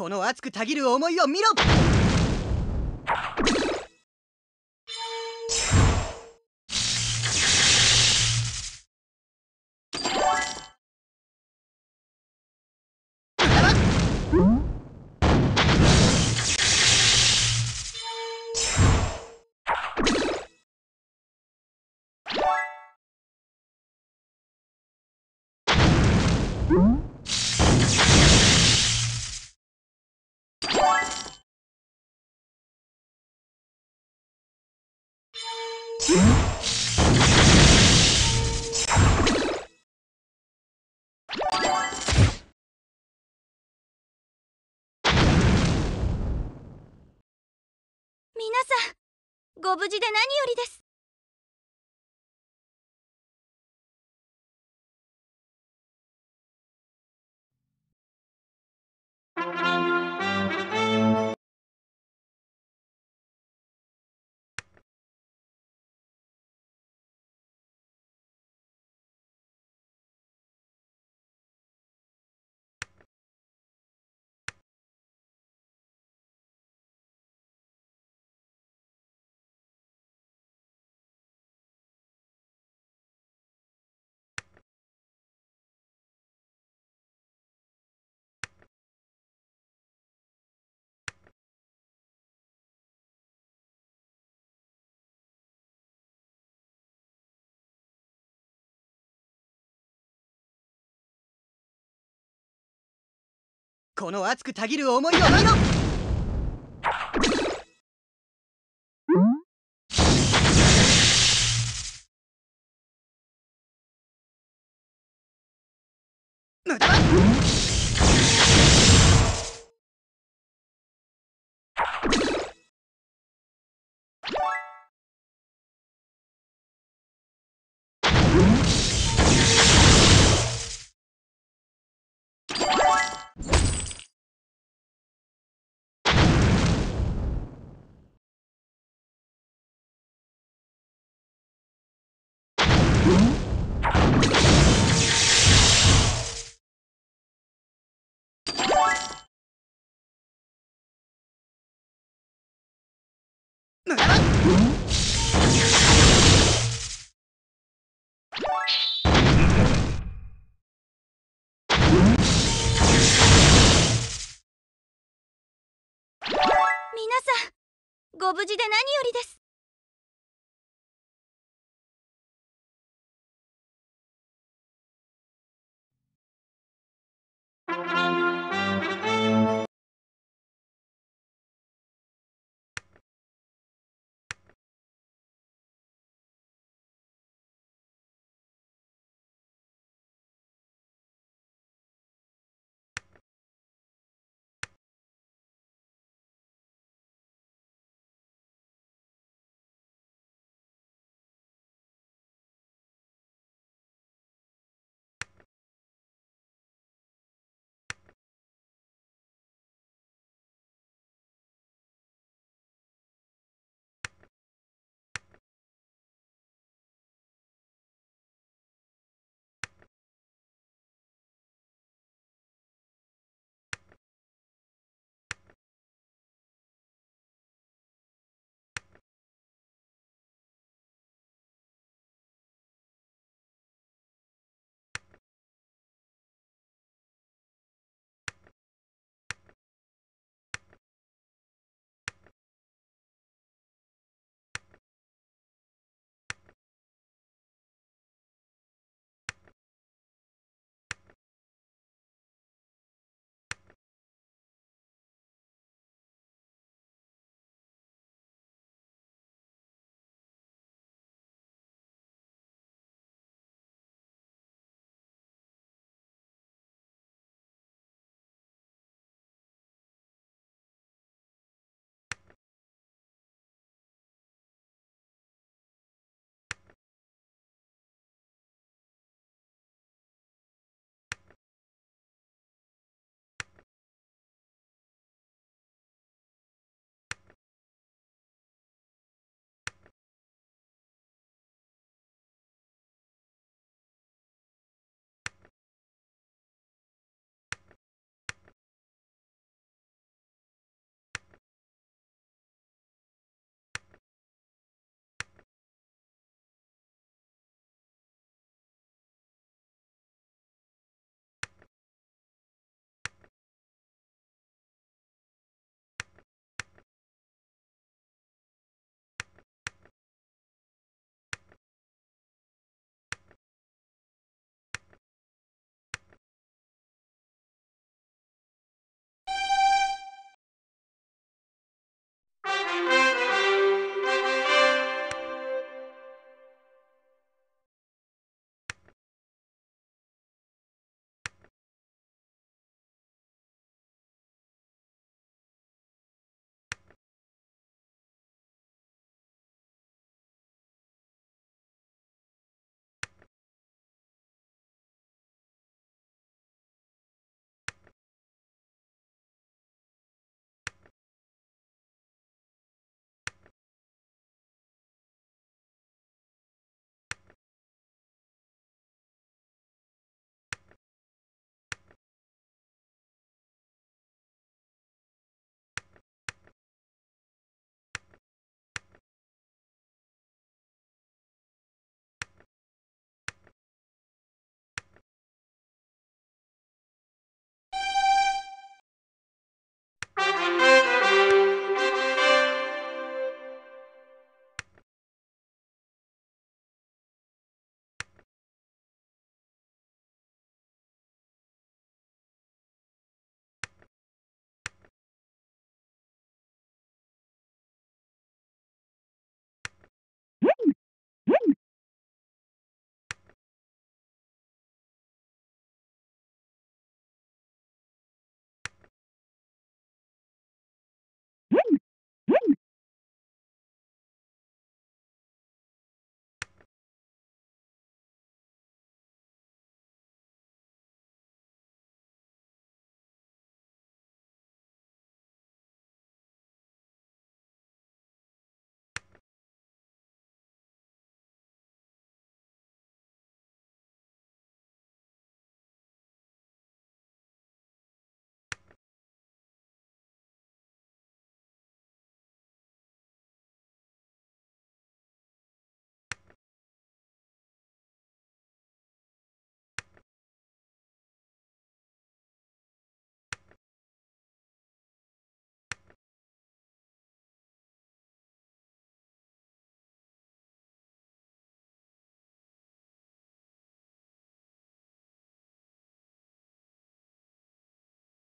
この熱くたぎる思いを見ろ！皆さんご無事で何よりです。この熱くたぎる思いを見ろ無駄。皆さんご無事で何よりです。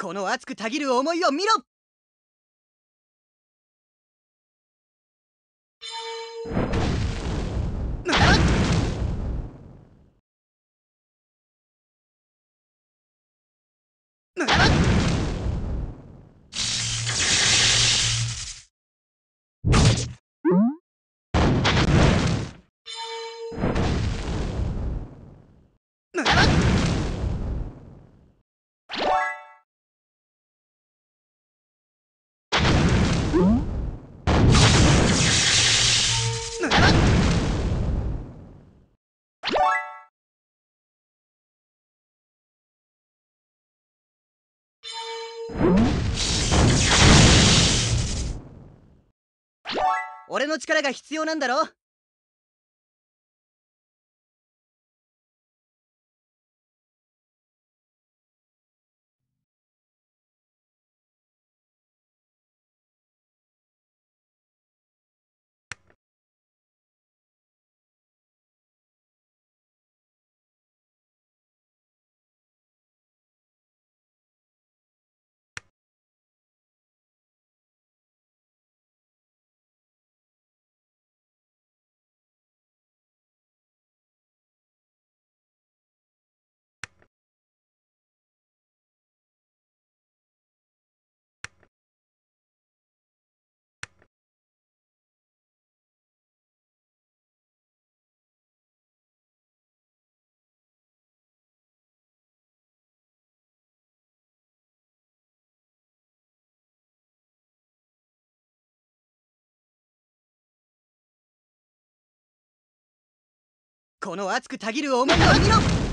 この熱くたぎる思いを見ろ俺の力が必要なんだろこの熱くたぎる思いを見ろ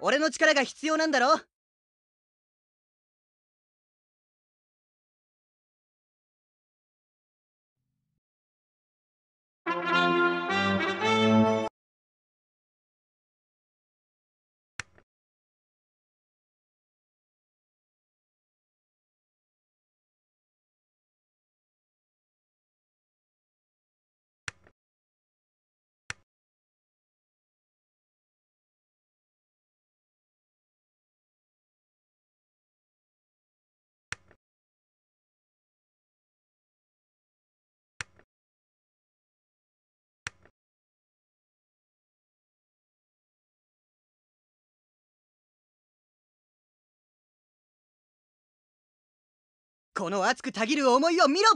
俺の力が必要なんだろこの熱くたぎる思いを見ろ！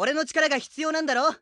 俺の力が必要なんだろ